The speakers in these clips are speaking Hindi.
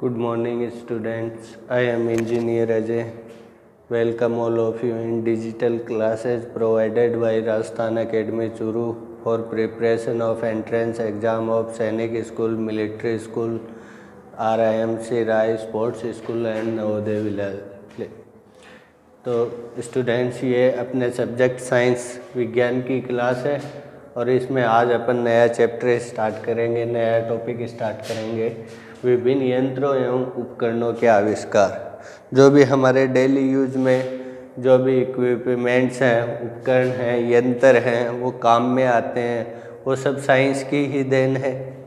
Good morning, students. I am Engineer Ajay. Welcome all of you in digital classes provided by Rajasthan Academy Churu for preparation of entrance exam of Sainik School, Military School, RIMC Rai Sports School and Navodaya Village. तो स्टूडेंट्स ये अपने सब्जेक्ट साइंस विज्ञान की क्लास है और इसमें आज अपन नया चैप्टर स्टार्ट करेंगे नया टॉपिक स्टार्ट करेंगे विभिन्न यंत्रों एवं उपकरणों के आविष्कार, जो भी हमारे डेली यूज़ में जो भी इक्विपमेंट्स हैं, उपकरण हैं, यंत्र हैं, वो काम में आते हैं, वो सब साइंस की ही देन है।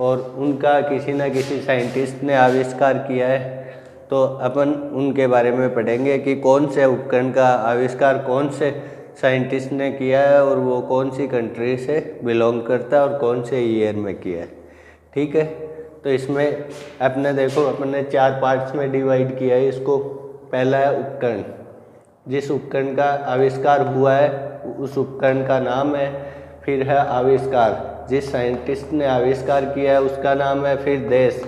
और उनका किसी न किसी साइंटिस्ट ने आविष्कार किया है। तो अपन उनके बारे में पढ़ेंगे कि कौन से उपकरण का आविष्कार कौन से साइंटिस्ट ने किया है और वो कौन सी कंट्री से बिलोंग करता है और कौन से ईयर में किया है। ठीक है? तो इसमें अपने देखो, अपने चार पार्ट्स में डिवाइड किया है। इसको पहला है उपकरण। जिस उपकरण का आविष्कार हुआ है, उस उपकरण का नाम है, फिर है आविष्कार। जिस साइंटिस्ट ने आविष्कार किया है, उसका नाम है फिर देश।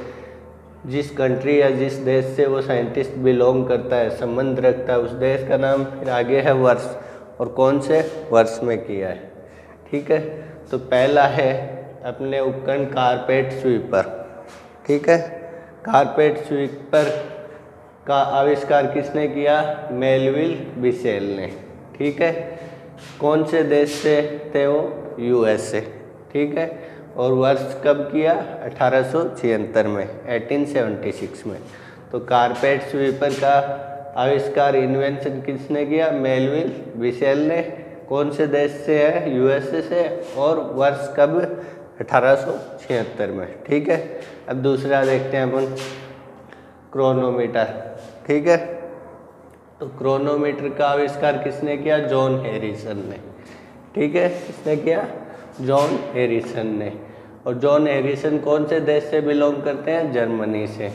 जिस कंट्री या जिस देश से वो साइंटिस्ट बिलोंग करता है, संबंध रखता है, उस देश का नाम फिर आगे है वर्ष, और कौन से? वर्ष में किया है। ठीक है? तो पहला है अपने उपकरण कारपेट स्वीपर ठीक है? कारपेट स्वीपर का आविष्कार किसने किया? मेलविल बिसेल ने। ठीक है? कौन से देश से थे वो? यूएस से ठीक है? और वर्ष कब किया? अठारह सौ छिहत्तर में 1876 में। तो कारपेट स्वीपर का आविष्कार इन्वेंशन किसने किया? मेलविल बिसेल ने। कौन से देश से है? यूएसए से। और वर्ष कब अठारह में, ठीक है? अब दूसरा देखते हैं अपन क्रोनोमीटर ठीक है? तो क्रोनोमीटर का आविष्कार किसने किया? जॉन हेरिसन ने, ठीक है? किसने किया? जॉन हेरिसन ने। और जॉन हेरिसन कौन से देश से बिलोंग करते हैं? जर्मनी से।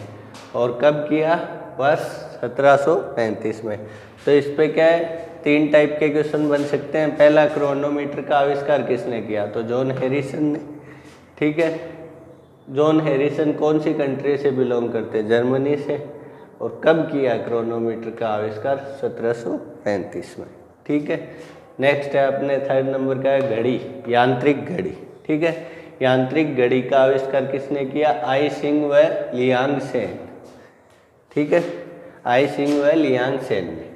और कब किया? वर्ष 1735 में। तो इस पर क्या है? तीन टाइप के क्वेश्चन बन सकते हैं। पहला क्रोनोमीटर का आविष्कार किसने किया? तो जॉन हेरिसन ने। ठीक है? जॉन हैरिसन कौन सी कंट्री से बिलोंग करते? जर्मनी से। और कब किया क्रोनोमीटर का आविष्कार? 1735 में। ठीक है? नेक्स्ट है अपने थर्ड नंबर का है घड़ी। यांत्रिक घड़ी। ठीक है? यांत्रिक घड़ी का आविष्कार किसने किया? आई सिंह व लियांग सेन ठीक है? आई सिंह व लियांग सेन ने।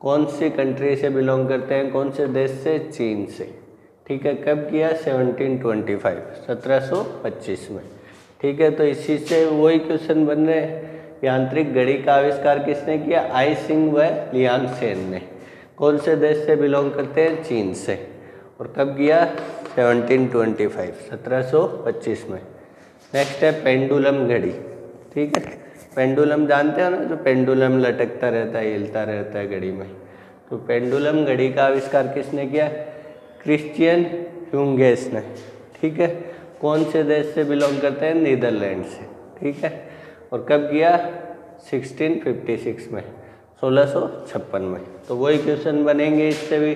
कौन सी कंट्री से बिलोंग करते हैं? कौन से देश से? चीन से। ठीक है, कब किया? 1725 1725 में। ठीक है तो इसी से वही क्वेश्चन बन रहे यांत्रिक घड़ी का आविष्कार किसने किया? आई सिंह व लियांग सेन ने। कौन से देश से बिलोंग करते हैं? चीन से। और कब किया? 1725 1725 में। नेक्स्ट है पेंडुलम घड़ी। ठीक है, पेंडुलम जानते हो ना? जो पेंडुलम लटकता रहता है, हिलता रहता है घड़ी में। तो पेंडुलम घड़ी का आविष्कार किसने किया? क्रिश्चियन ह्यूंगेस ने, ठीक है? कौन से देश से बिलोंग करते हैं? नीदरलैंड से, ठीक है? और कब किया? 1656 में, सोलह में। तो वही क्वेश्चन बनेंगे, इससे भी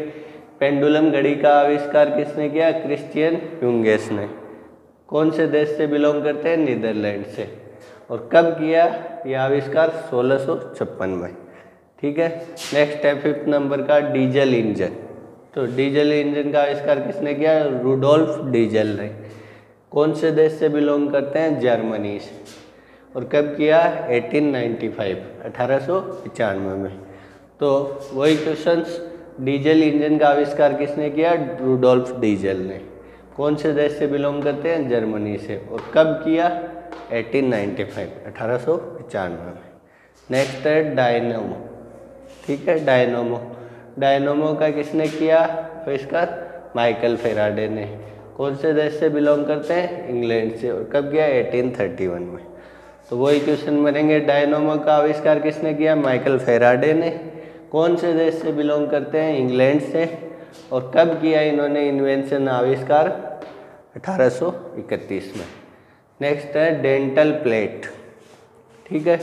पेंडुलम घड़ी का आविष्कार किसने किया? क्रिश्चियन ह्यूंगेस ने। कौन से देश से बिलोंग करते हैं? नीदरलैंड से। और कब किया यह आविष्कार? सोलह में, ठीक है? नेक्स्ट है, फिफ्थ नंबर का डीजल इंजन। तो डीजल इंजन का आविष्कार किसने किया? रूडोल्फ डीजल ने। कौन से देश से बिलोंग करते हैं? जर्मनी से। और कब किया? 1895 अठारह में। तो वही क्वेश्चन डीजल इंजन का आविष्कार किसने किया? रूडोल्फ डीजल ने। कौन से देश से बिलोंग करते हैं? जर्मनी से। और कब किया? 1895 अठारह में। नेक्स्ट है डायनोमो। ठीक है, डायनोमो। डायनोमो का किसने किया? आविष्कार माइकल फेराडे ने। कौन से देश से बिलोंग करते हैं? इंग्लैंड से। और कब किया 1831 में। तो वही क्वेश्चन बनेंगे। डायनोमो का आविष्कार किसने किया? माइकल फेराडे ने। कौन से देश से बिलोंग करते हैं? इंग्लैंड से। और कब किया इन्होंने इन्वेंशन आविष्कार? 1831 में। नेक्स्ट है डेंटल प्लेट ठीक है?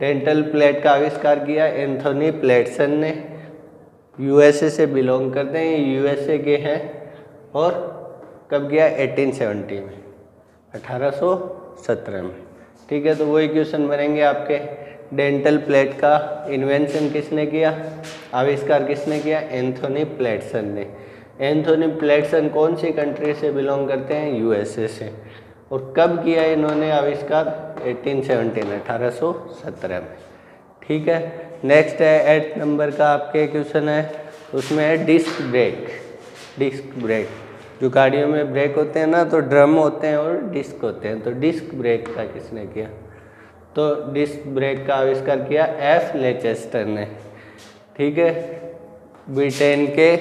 डेंटल प्लेट का आविष्कार किया एंथोनी प्लेटसन ने। यूएसए से बिलोंग करते हैं, यूएसए के हैं और कब गया? 1870 में 1817 में। ठीक है तो वही क्वेश्चन बनेंगे आपके। डेंटल प्लेट का इन्वेंशन किसने किया? आविष्कार किसने किया? एंथोनी प्लेटसन ने। एंथोनी प्लेटसन कौन सी कंट्री से बिलोंग करते हैं? यूएसए से। और कब किया इन्होंने आविष्कार? 1817 1817 में। ठीक है नेक्स्ट है एट नंबर का आपके क्वेश्चन है, उसमें है डिस्क ब्रेक डिस्क ब्रेक जो गाड़ियों में ब्रेक होते हैं ना तो ड्रम होते हैं और डिस्क होते हैं। तो डिस्क ब्रेक का किसने किया? तो डिस्क ब्रेक का आविष्कार किया एफ़ लेचेस्टर ने। ठीक है? ब्रिटेन के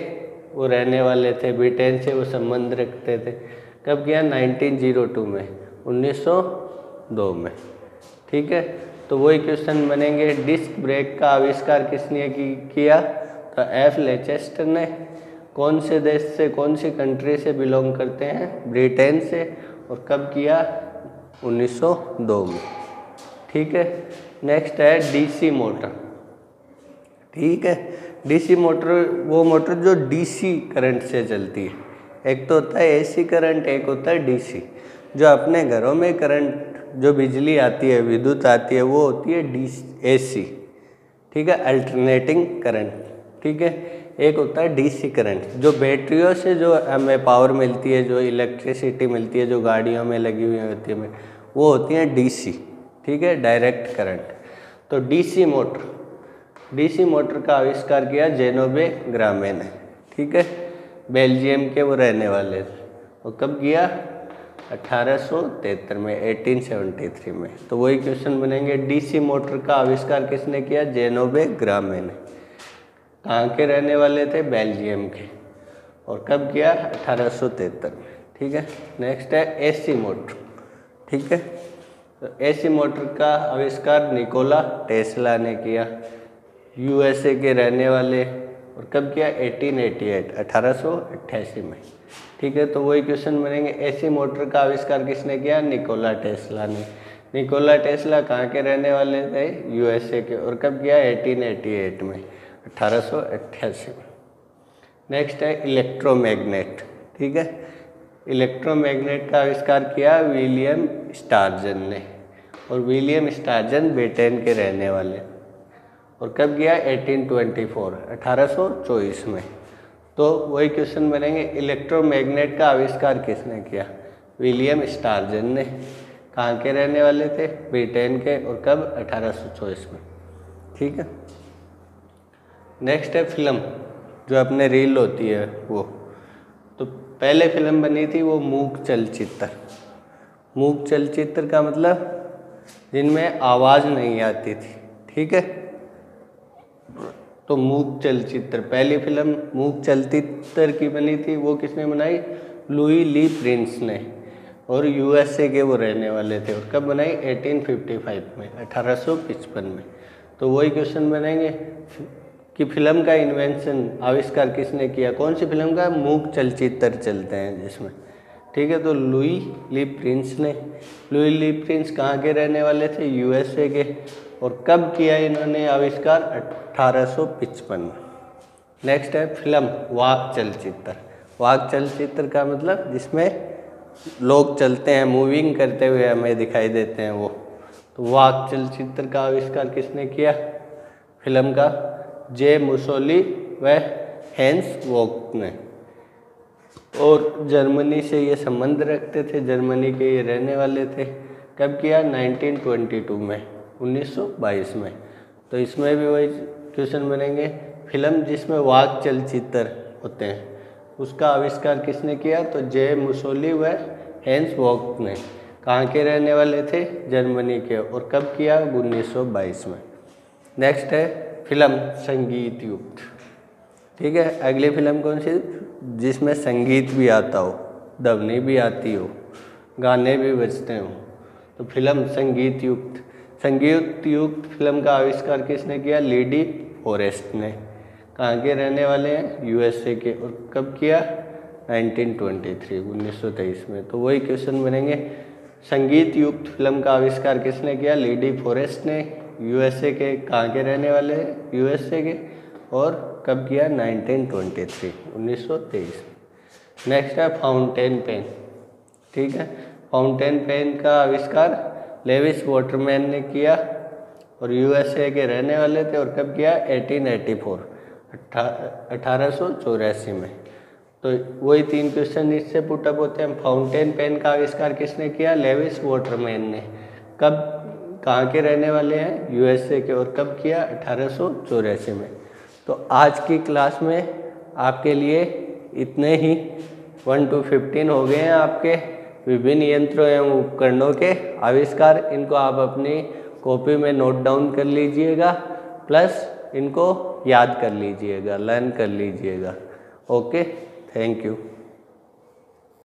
वो रहने वाले थे। ब्रिटेन से वो संबंध रखते थे। कब किया? 1902 में 1902 में। ठीक है? तो वही क्वेश्चन बनेंगे डिस्क ब्रेक का आविष्कार किसने की, किया? तो एफ़ लेचेस्टर ने। कौन से देश से कौन सी कंट्री से बिलोंग करते हैं? ब्रिटेन से। और कब किया? 1902 में। ठीक है? नेक्स्ट है डीसी मोटर ठीक है? डीसी मोटर वो मोटर जो डीसी करंट से चलती है। एक तो होता है एसी करंट एक होता है डीसी जो अपने घरों में करंट जो बिजली आती है, विद्युत आती है, वो होती है डी एसी। ठीक है? Alternating current. ठीक है? एक होता है डीसी करंट। जो बैटरियों से जो हमें पावर मिलती है, जो इलेक्ट्रिसिटी मिलती है, जो गाड़ियों में लगी हुई होती है, वो होती हैं डीसी ठीक है? Direct current. तो डीसी मोटर। डीसी मोटर का आविष्कार किया जेनोबे ग्रामे ने। ठीक है? बेल्जियम के वो रहने वाले और कब किया? अट्ठारह में 1873 में। तो वही क्वेश्चन बनेंगे डीसी मोटर का आविष्कार किसने किया? जेनोबे ग्रामे ने। कहाँ के रहने वाले थे? बेल्जियम के। और कब किया? अठारह में। ठीक है? नेक्स्ट है एसी मोटर ठीक है? तो एसी मोटर का आविष्कार निकोला टेस्ला ने किया। यूएसए के रहने वाले और कब किया? 1888 1888 में। ठीक है तो वही क्वेश्चन बनेंगे। एसी मोटर का आविष्कार किसने किया? निकोला टेस्ला ने। निकोला टेस्ला कहाँ के रहने वाले थे? यूएसए के। और कब किया? 1888 में, अठारह नेक्स्ट है इलेक्ट्रोमैग्नेट ठीक है इलेक्ट्रोमैग्नेट का आविष्कार किया विलियम स्टार्जन ने। और विलियम स्टार्जन ब्रिटेन के रहने वाले और कब गया? 1824 1824 में। तो वही क्वेश्चन बनेंगे इलेक्ट्रोमैग्नेट का आविष्कार किसने किया? विलियम स्टार्जन ने। कहाँ के रहने वाले थे? ब्रिटेन के, और कब? 1824 में। ठीक है? नेक्स्ट है फ़िल्म जो अपने रील होती है वो। तो पहले फ़िल्म बनी थी वो मूक चलचित्र। मूक चलचित्र का मतलब जिनमें आवाज़ नहीं आती थी। ठीक है? तो मूक चलचित्र, पहली फ़िल्म मूक चलचित्र की बनी थी, वो किसने बनाई? लुई ली प्रिंस ने। और यूएसए के वो रहने वाले थे, और कब बनाई? 1855 में, अठारह सौ पचपन में। तो वही क्वेश्चन बनाएँगे कि फ़िल्म का इन्वेंशन आविष्कार किसने किया? कौन सी फ़िल्म का? मूक चलचित्र चलते हैं जिसमें। ठीक है तो लुई ली प्रिंस ने। लुई ली प्रिंस कहाँ के रहने वाले थे? यूएसए के। और कब किया इन्होंने आविष्कार? अट्ठारह में नेक्स्ट है फ़िल्म वाक चलचित्र। वाक चलचित्र का मतलब जिसमें लोग चलते हैं मूविंग करते हुए हमें दिखाई देते हैं वो। तो वाक चलचित्र का आविष्कार किसने किया? फ़िल्म का जे मुसोली व हैंस वोक ने। और जर्मनी से ये संबंध रखते थे, जर्मनी के ये रहने वाले थे। कब किया? 1922 में। 1922 में। तो इसमें भी वही क्वेश्चन बनेंगे फ़िल्म जिसमें वाक चलचित्र होते हैं, उसका आविष्कार किसने किया? तो जे मुसोली व हैंस वॉक ने। कहाँ के रहने वाले थे? जर्मनी के। और कब किया? 1922 में। नेक्स्ट है, फ़िल्म संगीत युक्त। ठीक है, अगली फ़िल्म कौन सी? जिसमें संगीत भी आता हो दवनी भी आती हो, गाने भी बजते हो। तो फ़िल्म संगीत युक्त। संगीत युक्त फ़िल्म का आविष्कार किसने किया? लेडी फॉरेस्ट ने। कहाँ के रहने वाले हैं? यूएसए के। और कब किया? 1923 1923 में। तो वही क्वेश्चन बनेंगे। संगीत युक्त फ़िल्म का आविष्कार किसने किया? लेडी फॉरेस्ट ने। यूएसए के। कहाँ के रहने वाले हैं? यूएसए के। और कब किया? 1923 1923 नेक्स्ट है फाउंटेन पेन ठीक है? फाउंटेन पेन का आविष्कार लेविस वाटरमैन ने किया और यूएसए के रहने वाले थे और कब किया? 1884 अठारह में। तो वही तीन क्वेश्चन इससे पुटअप होते हैं। फाउंटेन पेन का आविष्कार किसने किया? लेविस वाटरमैन ने। कब, कहाँ के रहने वाले हैं? यूएसए के। और कब किया? अठारह सौ चौरासी में। तो आज की क्लास में आपके लिए इतने ही। वन टू फिफ्टीन हो गए हैं आपके। विभिन्न यंत्रों एवं उपकरणों के। आविष्कार, इनको आप अपनी कॉपी में नोट डाउन कर लीजिएगा प्लस इनको याद कर लीजिएगा लर्न कर लीजिएगा। Okay thank you